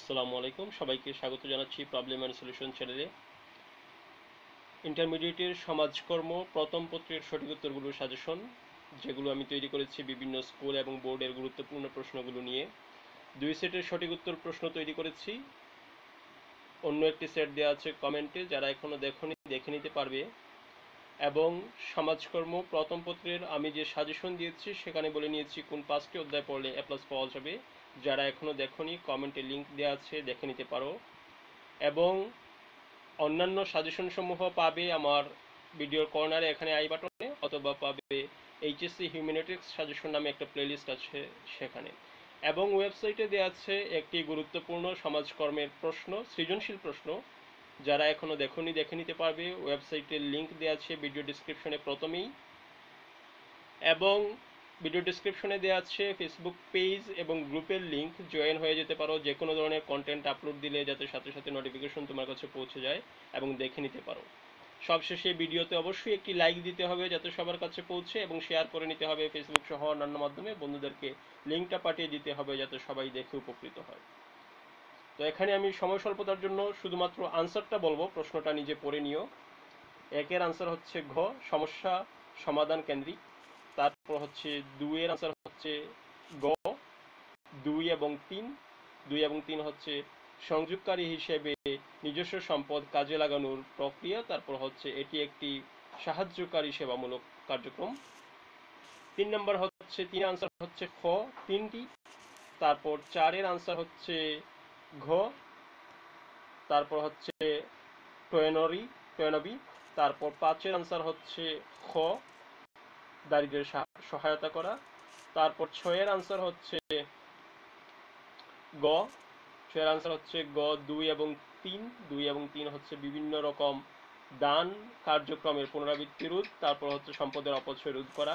আসসালামু আলাইকুম। সবাইকে স্বাগত জানাচ্ছি প্রবলেম অ্যান্ড সলিউশন চ্যানেলে ইন্টারমিডিয়েটের সমাজকর্ম, প্রথম পত্রের সঠিক উত্তরগুলোর সাজেশন যেগুলো আমি তৈরি করেছি বিভিন্ন স্কুল এবং বোর্ডের গুরুত্বপূর্ণ প্রশ্নগুলো নিয়ে। দুই সেটের সঠিক উত্তর প্রশ্ন তৈরি করেছি। অন্য একটি সেট দেওয়া আছে কমেন্টে যারা এখনও দেখনি, দেখে নিতে পারবে। এবং সমাজকর্ম প্রথম পত্রের আমি যে সাজেশন দিয়েছি, সেখানে বলে নিয়েছি কোন পাঁচটি অধ্যায় পড়লে এ প্লাস পাওয়া যাবে। যারা এখনও দেখনি কমেন্টে লিংক দেওয়া আছে, দেখে নিতে পারো। এবং অন্যান্য সাজেশন সমূহ পাবে আমার ভিডিওর কর্নারে এখানে আই বাটনে অথবা পাবে এইচএসসি হিউম্যানিটিক্স সাজেশন নামে একটা প্লেলিস্ট আছে সেখানে। এবং ওয়েবসাইটে দেওয়া আছে একটি গুরুত্বপূর্ণ সমাজকর্মের প্রশ্ন, সৃজনশীল প্রশ্ন। যারা এখনও দেখনি, দেখে নিতে পারবে। ওয়েবসাইটের লিংক দেওয়া আছে ভিডিও ডিসক্রিপশনে প্রথমেই। এবং ভিডিও ডিসক্রিপশনে দেওয়া আছে ফেসবুক পেজ এবং গ্রুপের লিংক জয়েন হয়ে যেতে পারো। যে কোনো ধরনের কন্টেন্ট আপলোড দিলে যাতে সাথে সাথে নোটিফিকেশন তোমার কাছে পৌঁছে যায় এবং দেখে নিতে পারো। সবশেষে ভিডিওতে অবশ্যই একটি লাইক দিতে হবে যাতে সবার কাছে পৌঁছে এবং শেয়ার করে নিতে হবে ফেসবুক সহ অন্যান্য মাধ্যমে। বন্ধুদেরকে লিঙ্কটা পাঠিয়ে দিতে হবে যাতে সবাই দেখে উপকৃত হয়। তো এখানে আমি সময় স্বল্পতার জন্য শুধুমাত্র আনসারটা বলব, প্রশ্নটা নিজে পড়ে নিও। একের আনসার হচ্ছে ঘ, সমস্যা সমাধান কেন্দ্রিক। তারপর হচ্ছে দুইয়ের আনসার হচ্ছে গ, দুই এবং তিন। দুই এবং তিন হচ্ছে সংযোগকারী হিসেবে নিজস্ব সম্পদ কাজে লাগানোর প্রক্রিয়া। তারপর হচ্ছে এটি একটি সাহায্যকারী সেবামূলক কার্যক্রম। তিন নম্বর হচ্ছে তিন আনসার হচ্ছে খ, তিনটি। তারপর চারের আনসার হচ্ছে ঘ, তারপর হচ্ছে টয়েনরি টয়েনবি তারপর পাঁচের আনসার হচ্ছে খ, দারিদ্রের সহায়তা করা। তারপর ছয়ের আনসার হচ্ছে গ, ছয়ের আনসার হচ্ছে গ, দুই এবং তিন। দুই এবং তিন হচ্ছে বিভিন্ন রকম দান কার্যক্রমের পুনরাবৃত্তি রোধ তারপর হচ্ছে সম্পদের অপচয় রোধ করা।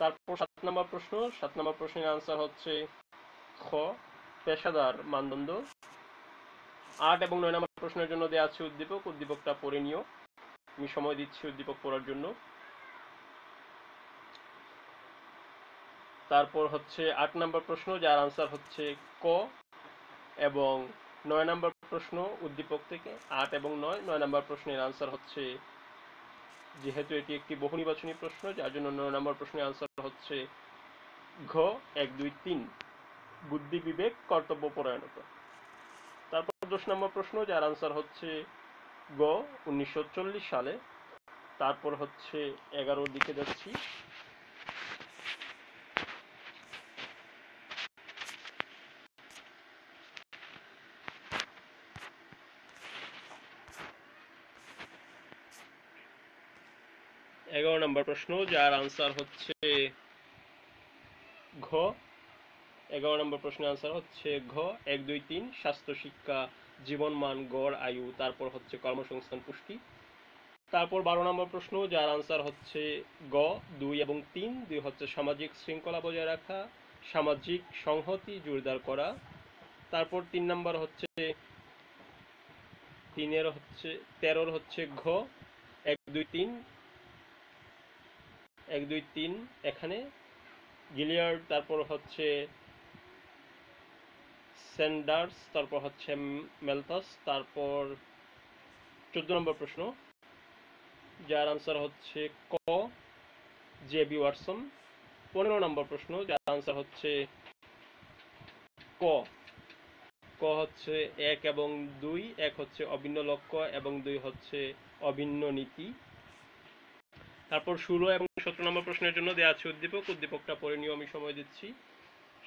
তারপর সাত নম্বর প্রশ্ন, সাত নম্বর প্রশ্নের আনসার হচ্ছে খ, পেশাদার মানদণ্ড। আট এবং নয় নম্বর প্রশ্নের জন্য দেওয়া আছে উদ্দীপক। উদ্দীপকটা পড়ে নিও। আমি সময় দিচ্ছি উদ্দীপক পড়ার জন্য। তারপর হচ্ছে আট নম্বর প্রশ্ন, যার আনসার হচ্ছে ক এবং নয় নম্বর প্রশ্ন উদ্দীপক থেকে। আট এবং নয় নয় নম্বর প্রশ্নের আনসার হচ্ছে, যেহেতু এটি একটি বহু নির্বাচনী প্রশ্ন, যার জন্য নয় নম্বর প্রশ্নের আনসার হচ্ছে ঘ, এক, দুই, তিন। বুদ্ধি বিবেক, কর্তব্য পরায়ণতা। তারপর দশ নম্বর প্রশ্ন, যার আনসার হচ্ছে গ, উনিশশো সালে। তারপর হচ্ছে এগারোর দিকে যাচ্ছি। এগারো নম্বর প্রশ্ন, যার আনসার হচ্ছে ঘ এগারো নম্বর প্রশ্নের আনসার হচ্ছে ঘ, এক, দুই, তিন, স্বাস্থ্য, শিক্ষা, জীবন, মান, গড়, আয়ু, তারপর হচ্ছে কর্মসংস্থান, পুষ্টি। তারপর বারো নম্বর প্রশ্ন, যার আনসার হচ্ছে গ, দুই এবং তিন, দুই হচ্ছে সামাজিক শৃঙ্খলা বজায় রাখা, সামাজিক সংহতি জোরদার করা। তারপর তিন নম্বর হচ্ছে, তিনের হচ্ছে, তেরোর হচ্ছে ঘ, এক, দুই, তিন, এক, দুই, তিন, এখানে। গিলিয়ার্ড, তারপর হচ্ছে স্যান্ডার্স তারপর হচ্ছে মেলথাস তারপর চোদ্দ নম্বর প্রশ্ন। যার আনসার হচ্ছে ক, জে বি ওয়াটসন। পনেরো নম্বর প্রশ্ন, যার আনসার হচ্ছে ক। ক হচ্ছে এক এবং দুই, এক হচ্ছে অভিন্ন লক্ষ্য এবং দুই হচ্ছে অভিন্ন নীতি। তারপর ষোলো এবং সতেরো নম্বর প্রশ্নের জন্য দেওয়া আছে উদ্দীপক। উদ্দীপকটা পরে নিয়ে আমি সময় দিচ্ছি।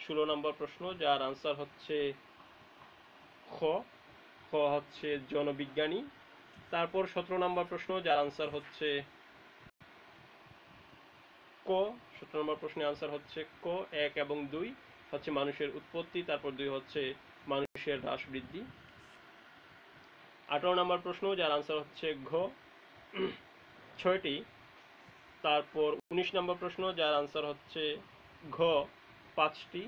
ষোলো নম্বর প্রশ্ন, যার আনসার হচ্ছে খ। খ হচ্ছে জনবিজ্ঞানী। তারপর সতেরো নম্বর প্রশ্ন, যার আনসার হচ্ছে ক। সতেরো নম্বর প্রশ্নের আনসার হচ্ছে ক, এক এবং দুই হচ্ছে মানুষের উৎপত্তি, তারপর দুই হচ্ছে মানুষের হ্রাস বৃদ্ধি। আঠারো নম্বর প্রশ্ন, যার আনসার হচ্ছে ঘ। ছয়টি। তারপর উনিশ নম্বর প্রশ্ন, যার আনসার হচ্ছে ঘ। পাঁচটি।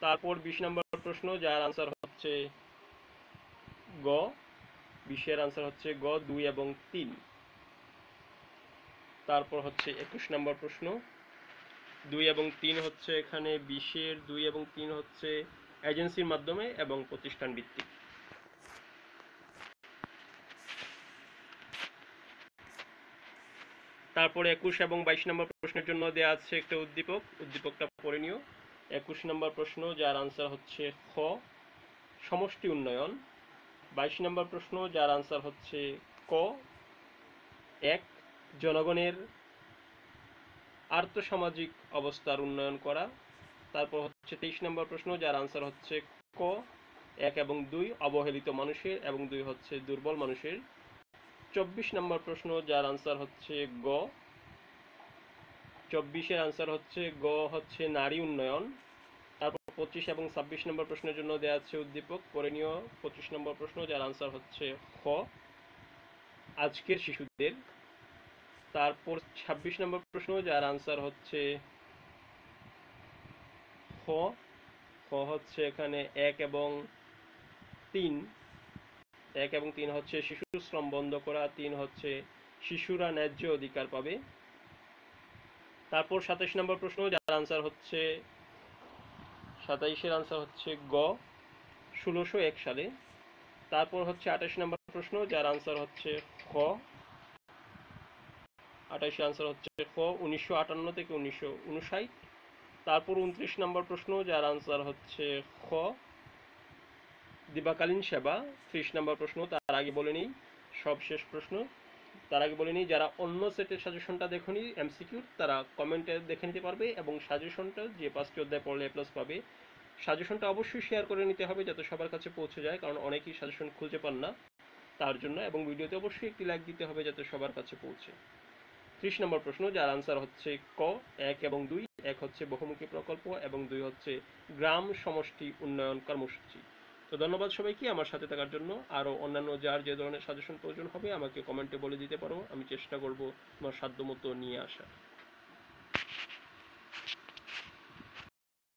তারপর বিশ নম্বর প্রশ্ন, যার আনসার হচ্ছে গ। বিশের আনসার হচ্ছে গ, দুই এবং তিন। তারপর হচ্ছে একুশ নম্বর প্রশ্ন। দুই এবং তিন হচ্ছে এখানে বিশের, দুই এবং তিন হচ্ছে এজেন্সির মাধ্যমে এবং প্রতিষ্ঠান ভিত্তিক তারপরে একুশ এবং বাইশ নম্বর প্রশ্নের জন্য দেওয়া আছে একটা উদ্দীপক। উদ্দীপকটা পড়ে নিও। একুশ নম্বর প্রশ্ন, যার আনসার হচ্ছে খ। সমষ্টি উন্নয়ন। বাইশ নম্বর প্রশ্ন, যার আনসার হচ্ছে ক। এক, জনগণের আর্থসামাজিক অবস্থার উন্নয়ন করা। তারপর হচ্ছে তেইশ নম্বর প্রশ্ন, যার আনসার হচ্ছে ক। এক এবং দুই, অবহেলিত মানুষের এবং দুই হচ্ছে দুর্বল মানুষের চব্বিশ নম্বর প্রশ্ন, যার আনসার হচ্ছে গ। চব্বিশের আনসার হচ্ছে গ হচ্ছে নারী উন্নয়ন। তারপর পঁচিশ এবং ছাব্বিশ নম্বর প্রশ্নের জন্য দেওয়া আছে উদ্দীপক। করে পঁচিশ নম্বর প্রশ্ন, যার আনসার হচ্ছে খ। আজকের শিশুদের। তারপর ছাব্বিশ নম্বর প্রশ্ন, যার আনসার হচ্ছে খ। খ হচ্ছে এখানে এক এবং তিন। এক এবং তিন হচ্ছে শিশু শ্রম বন্ধ করা, তিন হচ্ছে শিশুরা ন্যায্য অধিকার পাবে। তারপর সাতাইশ নম্বর প্রশ্ন, যার আনসার হচ্ছে, সাতাইশের আনসার হচ্ছে গ, ষোলোশো এক সালে। তারপর হচ্ছে আঠাশ নম্বর প্রশ্ন, যার আনসার হচ্ছে খ। আঠাশের আনসার হচ্ছে খ, উনিশশো আটান্ন থেকে উনিশশো উনষাট। তারপর উনত্রিশ নম্বর প্রশ্ন, যার আনসার হচ্ছে খ। দিবাকালীন সেবা, ত্রিশ নম্বর প্রশ্ন, তার আগে বলে নিই, সব শেষ প্রশ্ন। তার আগে বলে নিই, যারা অন্য সেটের সাজেশনটা দেখনি এমসিকিউ তারা কমেন্টে দেখে নিতে পারবে এবং সাজেশনটা যে পাঁচটি অধ্যায় পড়লে প্লাস পাবে, সাজেশনটা অবশ্যই শেয়ার করে নিতে হবে যাতে সবার কাছে পৌঁছে যায়, কারণ অনেকেই সাজেশন খুঁজে পান না তার জন্য এবং ভিডিওতে অবশ্যই একটি লাইক দিতে হবে যাতে সবার কাছে পৌঁছে। ত্রিশ নম্বর প্রশ্ন, যার আনসার হচ্ছে ক, এক এবং দুই, এক হচ্ছে বহুমুখী প্রকল্প এবং দুই হচ্ছে গ্রাম সমষ্টি উন্নয়ন কর্মসূচি। তো ধন্যবাদ সবাইকে আমার সাথে থাকার জন্য। আরও অন্যান্য যার যে ধরনের সাজেশন প্রয়োজন হবে, আমাকে কমেন্টে বলে দিতে পারো। আমি চেষ্টা করব তোমার সাধ্যমতো নিয়ে আসার।